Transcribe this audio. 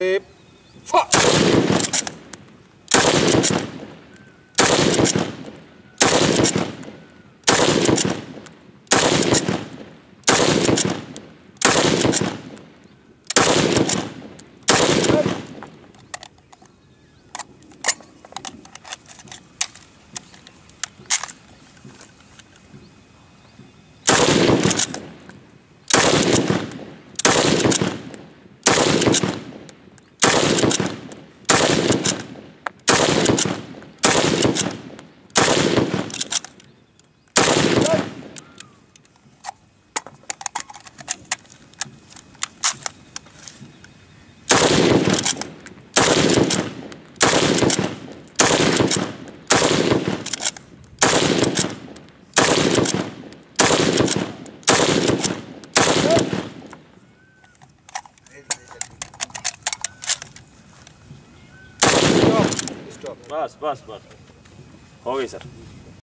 诶，放。Bas, bas, bas. Ovizar.